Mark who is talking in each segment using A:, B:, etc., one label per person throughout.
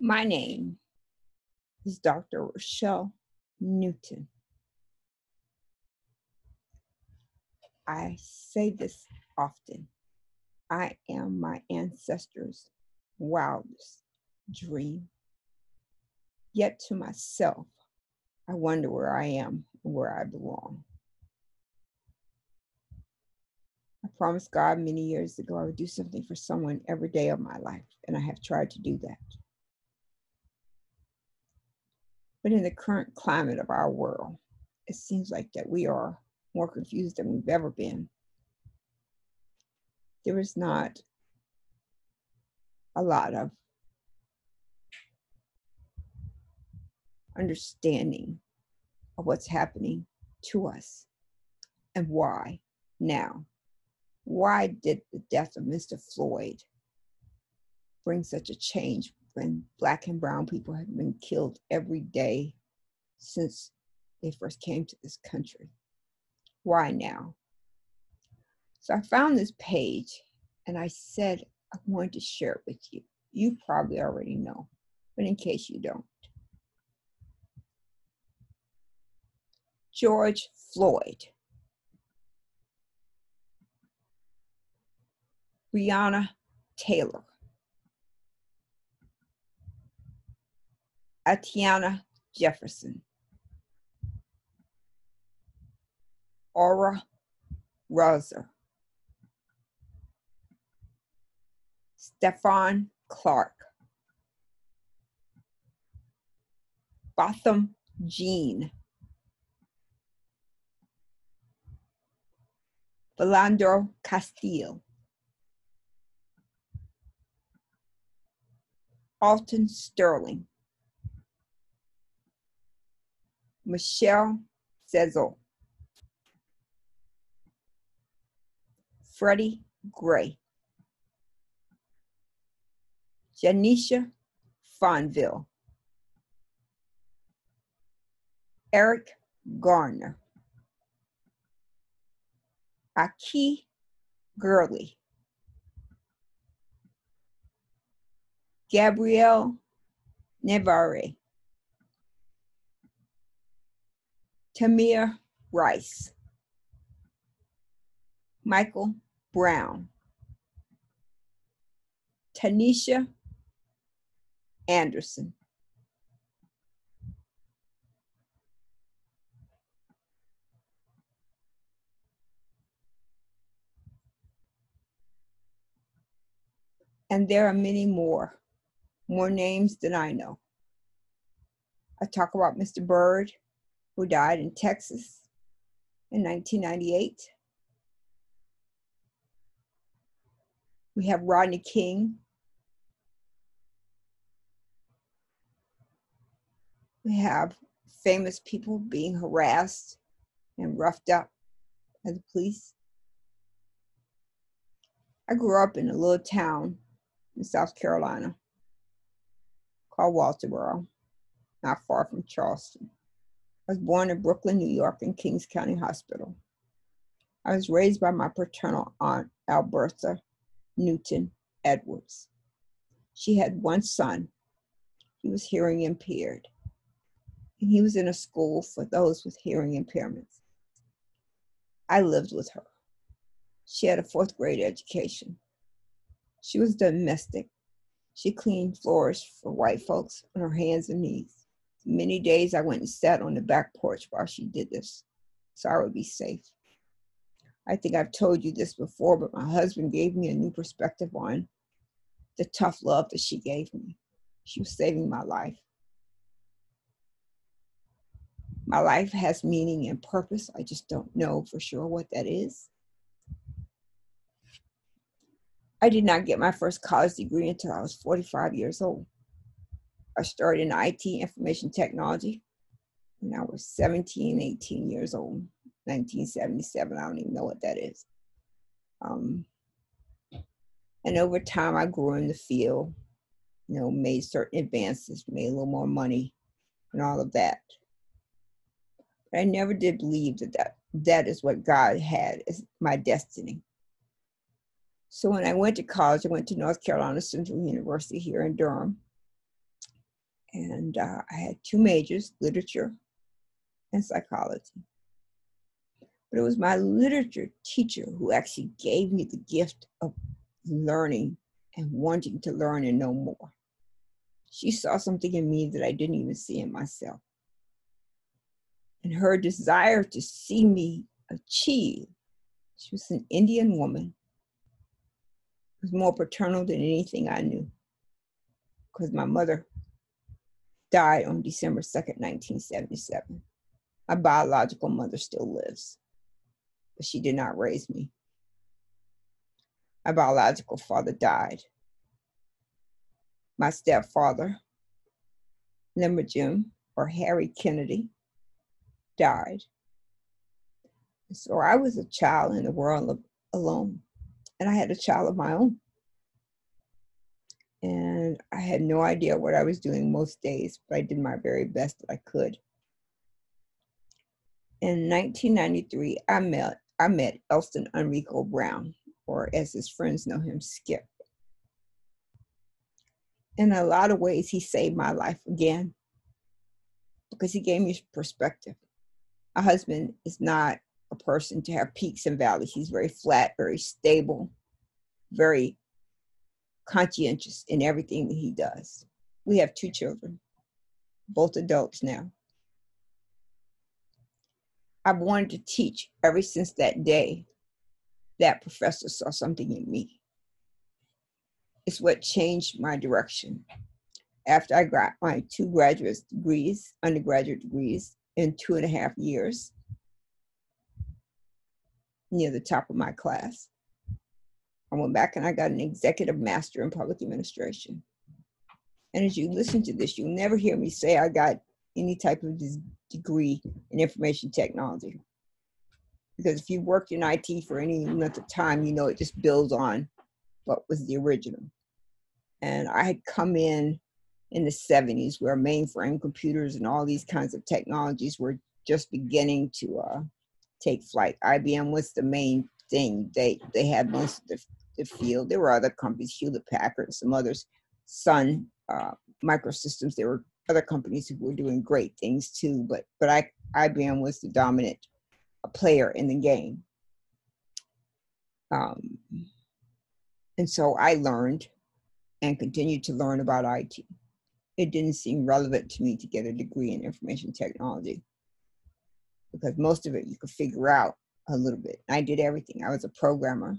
A: My name is Dr. Rochelle Newton. I say this often. I am my ancestors' wildest dream. Yet to myself, I wonder where I am and where I belong. I promised God many years ago I would do something for someone every day of my life, and I have tried to do that. But in the current climate of our world, it seems like that we are more confused than we've ever been. There is not a lot of understanding of what's happening to us and why now. Why did the death of Mr. Floyd bring such a change when Black and Brown people have been killed every day since they first came to this country? Why now? So I found this page and I said I wanted to share it with you. You probably already know, but in case you don't. George Floyd. Breonna Taylor. Atiana Jefferson. Aura Rosser. Stephon Clark. Botham Jean. Philando Castile. Alton Sterling. Michelle Zezel. Freddie Gray. Janisha Fonville. Eric Garner. Akai Gurley. Gabrielle Navarre. Tamir Rice. Michael Brown. Tanisha Anderson. And there are many more, more names than I know. I talk about Mr. Byrd, who died in Texas in 1998. We have Rodney King. We have famous people being harassed and roughed up by the police. I grew up in a little town in South Carolina called Walterboro, not far from Charleston. I was born in Brooklyn, New York, in Kings County Hospital. I was raised by my paternal aunt, Albertha Newton Edwards. She had one son. He was hearing impaired, and he was in a school for those with hearing impairments. I lived with her. She had a fourth grade education. She was domestic. She cleaned floors for white folks on her hands and knees. Many days I went and sat on the back porch while she did this, so I would be safe. I think I've told you this before, but my husband gave me a new perspective on the tough love that she gave me. She was saving my life. My life has meaning and purpose. I just don't know for sure what that is. I did not get my first college degree until I was 45 years old. I started in IT information technology when I was 17, 18 years old, 1977. I don't even know what that is. Um, and over time, I grew in the field, you know, made certain advances, made a little more money, and all of that. But I never did believe that that, that is what God had as my destiny. So when I went to college, I went to North Carolina Central University here in Durham. And uh, I had two majors literature and psychology. But it was my literature teacher who actually gave me the gift of learning and wanting to learn and know more. She saw something in me that I didn't even see in myself. And her desire to see me achieve, she was an Indian woman, was more paternal than anything I knew. Because my mother died on December 2nd, 1977. My biological mother still lives, but she did not raise me. My biological father died my stepfather, Jim or Harry Kennedy, died. So I was a child in the world alone, and I had a child of my own. And I had no idea what I was doing most days, but I did my very best that I could. In 1993, I met I met Elston Enrico Brown, or as his friends know him, Skip in a lot of ways, he saved my life again because he gave me perspective. A husband is not a person to have peaks and valleys. He's very flat, very stable, very conscientious in everything that he does. We have two children, both adults now. I've wanted to teach ever since that day that professor saw something in me It's what changed my direction. After I got my two graduate degrees, undergraduate degrees, in two and a half years, near the top of my class, went back and I got an executive master in public administration. And as you listen to this, you'll never hear me say I got any type of degree in information technology. Because if you worked in IT for any length of time, you know it just builds on what was the original. And I had come in in the 70s where mainframe computers and all these kinds of technologies were just beginning to uh, take flight. IBM was the main thing. They they had most of the, the field. There were other companies, Hewlett Packard, and some others, Sun uh, Microsystems. There were other companies who were doing great things too, but but I, IBM was the dominant uh, player in the game. Um, and so I learned and continued to learn about IT. It didn't seem relevant to me to get a degree in information technology because most of it you could figure out a little bit. I did everything. I was a programmer.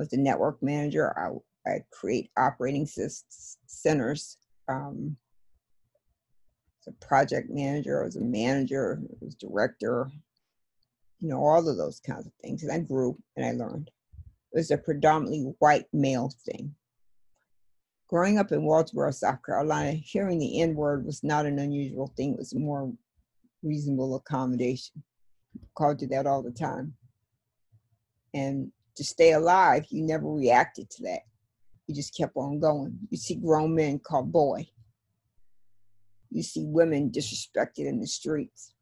A: Was a network manager. I, I create operating systems, centers. Um, as a project manager. I was a manager. I was director. You know, all of those kinds of things. And I grew and I learned. It was a predominantly white male thing. Growing up in Walterboro, South Carolina, hearing the N word was not an unusual thing, it was more reasonable accommodation. Called you that all the time. And to stay alive, you never reacted to that. You just kept on going. You see grown men called boy. You see women disrespected in the streets.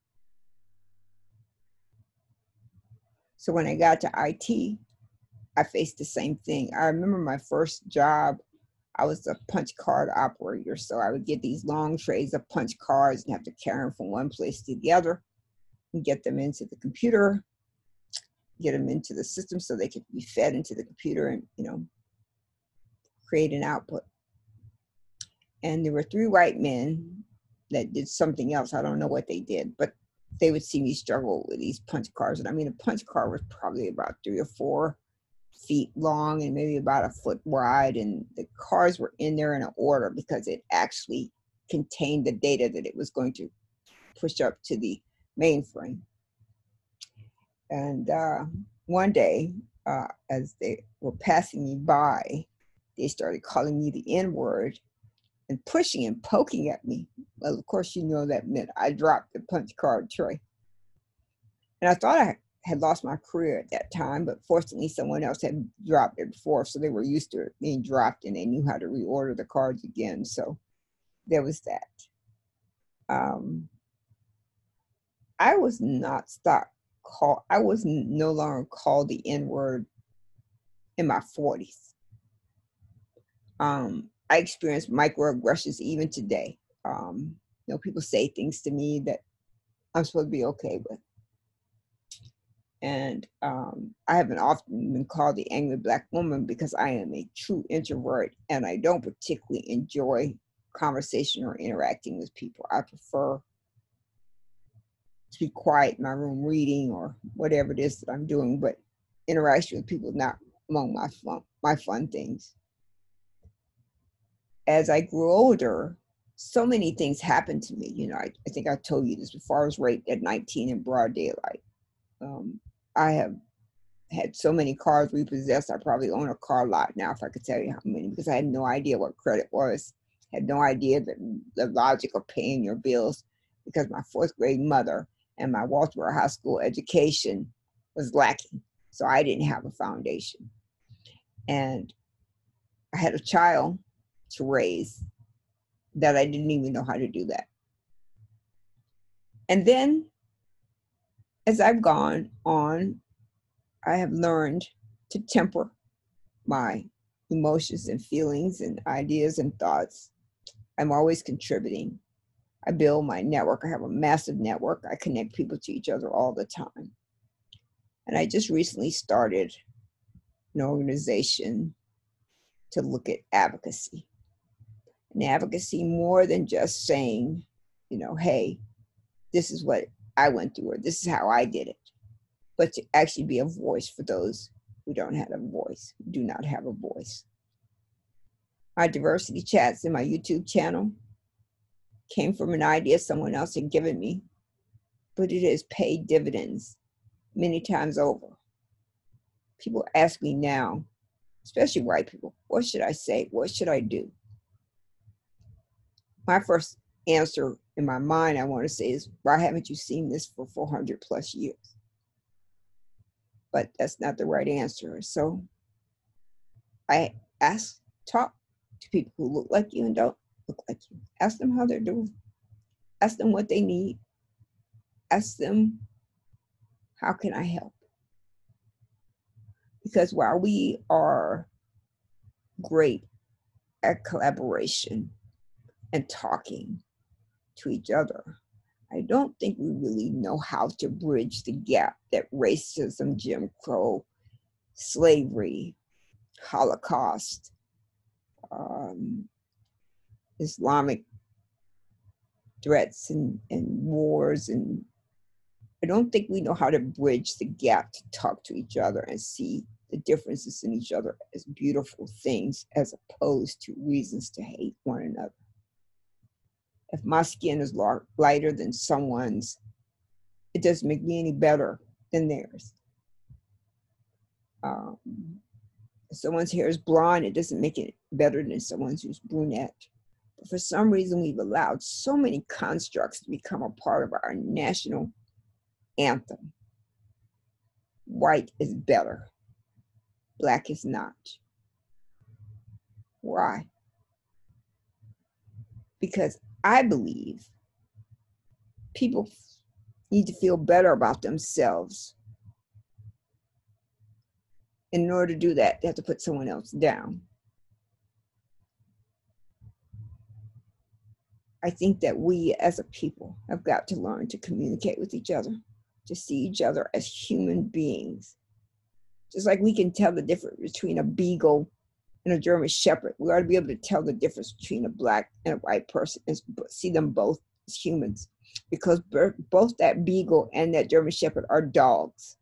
A: So when I got to IT, I faced the same thing. I remember my first job I was a punch card operator. So I would get these long trays of punch cards and have to carry them from one place to the other and get them into the computer, get them into the system so they could be fed into the computer and, you know, create an output. And there were three white men that did something else. I don't know what they did, but they would see me struggle with these punch cards. And I mean, a punch card was probably about three or four feet long and maybe about a foot wide. And the cars were in there in an order because it actually contained the data that it was going to push up to the mainframe. And uh, one day, uh, as they were passing me by, they started calling me the N word and pushing and poking at me. Well, of course, you know that meant I dropped the punch card tray. And I thought I had lost my career at that time, but fortunately someone else had dropped it before, so they were used to it being dropped and they knew how to reorder the cards again. So there was that. Um, I was not stopped call. I was no longer called the N word in my 40s. Um, I experience microaggressions even today. Um, you know, people say things to me that I'm supposed to be okay with. And um, I haven't often been called the angry black woman because I am a true introvert and I don't particularly enjoy conversation or interacting with people. I prefer to be quiet in my room reading or whatever it is that I'm doing, but interaction with people not among my fun, my fun things. As I grew older, so many things happened to me. You know, I, I think I told you this before. I was raped at 19 in broad daylight. Um, I have had so many cars repossessed. I probably own a car lot now if I could tell you how many, because I had no idea what credit was. Had no idea that the logic of paying your bills, because my fourth grade mother and my Walterboro High School education was lacking. So I didn't have a foundation. And I had a child to raise that I didn't even know how to do that. And then as I've gone on, I have learned to temper my emotions and feelings and ideas and thoughts. I'm always contributing. I build my network. I have a massive network. I connect people to each other all the time. And I just recently started an organization to look at advocacy. And advocacy more than just saying, you know, hey, this is what I went through, or this is how I did it, but to actually be a voice for those who don't have a voice, who do not have a voice. My diversity chats in my YouTube channel came from an idea someone else had given me, but it has paid dividends many times over. People ask me now, especially white people, what should I say? What should I do? My first answer in my mind, I want to say is, why haven't you seen this for 400 plus years? But that's not the right answer. So I ask, talk to people who look like you and don't look like you. Ask them how they're doing. Ask them what they need. Ask them, how can I help? Because while we are great at collaboration and talking, to each other. I don't think we really know how to bridge the gap that racism, Jim Crow, slavery, Holocaust, um, Islamic threats and, and wars and I don't think we know how to bridge the gap to talk to each other and see the differences in each other as beautiful things as opposed to reasons to hate one another if my skin is lighter than someone's, it doesn't make me any better than theirs. Um, if someone's hair is blonde, it doesn't make it better than someone's who's brunette. But for some reason, we've allowed so many constructs to become a part of our national anthem. White is better, black is not. Why? Because I believe people need to feel better about themselves. In order to do that, they have to put someone else down. I think that we as a people have got to learn to communicate with each other, to see each other as human beings. Just like we can tell the difference between a beagle and a German Shepherd. We ought to be able to tell the difference between a black and a white person and see them both as humans because both that beagle and that German Shepherd are dogs.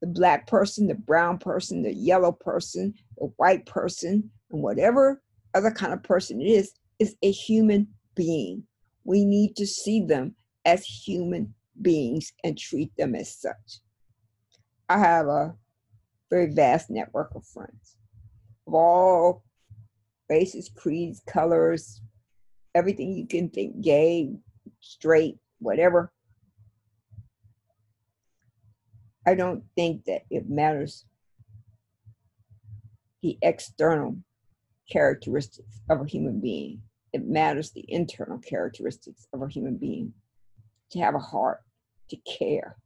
A: The black person, the brown person, the yellow person, the white person, and whatever other kind of person it is, is a human being. We need to see them as human beings and treat them as such. I have a very vast network of friends of all races, creeds, colors, everything you can think gay, straight, whatever. I don't think that it matters the external characteristics of a human being. It matters the internal characteristics of a human being. To have a heart, to care,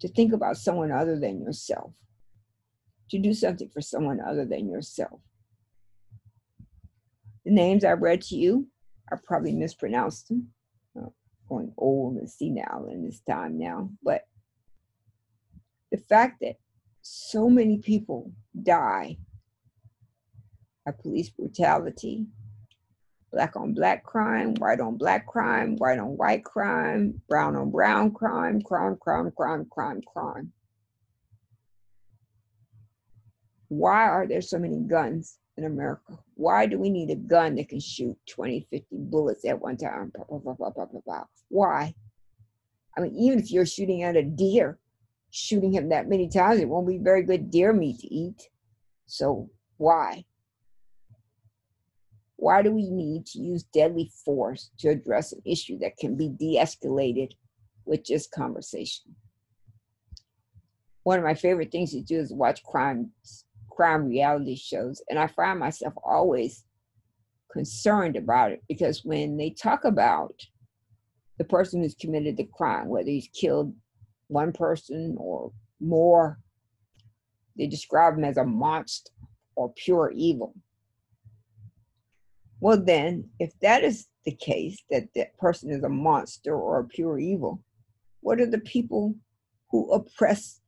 A: to think about someone other than yourself to do something for someone other than yourself. The names I read to you, I probably mispronounced them. I'm going old and senile in this time now, but the fact that so many people die by police brutality, black on black crime, white on black crime, white on white crime, brown on brown crime, crime, crime, crime, crime, crime. Why are there so many guns in America? Why do we need a gun that can shoot 20, 50 bullets at one time? Why? I mean, even if you're shooting at a deer, shooting him that many times, it won't be very good deer meat to eat. So why? Why do we need to use deadly force to address an issue that can be de escalated with just conversation? One of my favorite things to do is watch crime, crime reality shows, and I find myself always concerned about it because when they talk about the person who's committed the crime, whether he's killed one person or more, they describe him as a monster or pure evil. Well, then, if that is the case, that that person is a monster or a pure evil, what are the people who oppress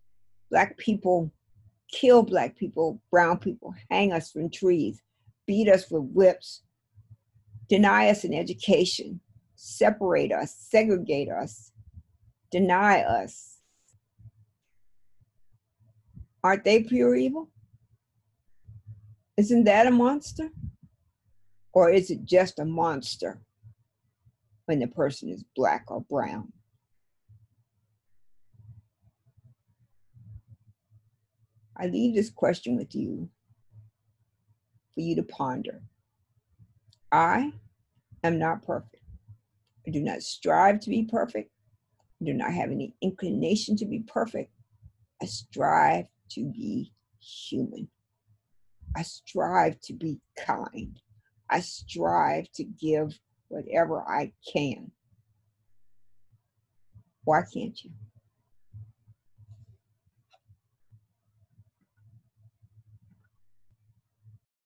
A: Black people, kill Black people, brown people, hang us from trees, beat us with whips, deny us an education, separate us, segregate us, deny us? Aren't they pure evil? Isn't that a monster? Or is it just a monster when the person is black or brown? I leave this question with you for you to ponder. I am not perfect. I do not strive to be perfect. I do not have any inclination to be perfect. I strive to be human. I strive to be kind. I strive to give whatever I can. Why can't you?